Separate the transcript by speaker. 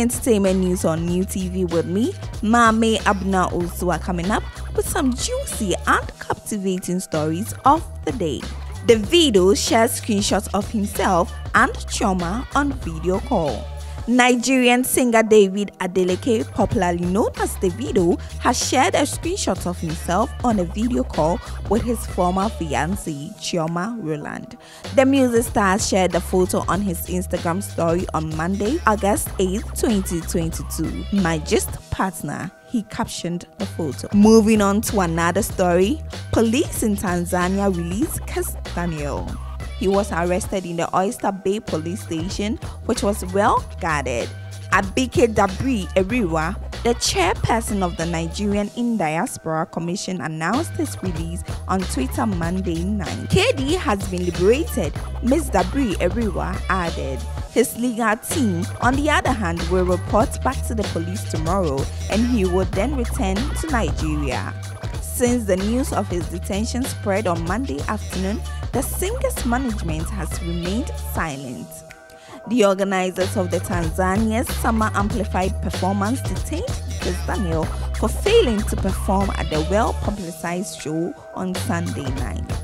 Speaker 1: entertainment news on New TV with me, Maame Abena Osua, coming up with some juicy and captivating stories of the day. Davido shares screenshots of himself and Chioma on video call. Nigerian singer David Adeleke, popularly known as Davido, has shared a screenshot of himself on a video call with his former fiancée, Chioma Rowland. The music star shared the photo on his Instagram story on Monday, August 8, 2022. My just partner he captioned the photo. Moving on to another story, police in Tanzania released Kizz Daniel. He was arrested in the Oyster Bay police station, which was well guarded. Abike Dabiri Erewa, the chairperson of the Nigerian in Diaspora Commission, announced his release on Twitter Monday night. KD has been liberated, Ms. Dabiri Erewa added. His legal team, on the other hand, will report back to the police tomorrow and he will then return to Nigeria. Since the news of his detention spread on Monday afternoon, the singer's management has remained silent. The organizers of the Tanzania's Summer Amplified performance detained Kizz Daniel for failing to perform at the well publicized show on Sunday night.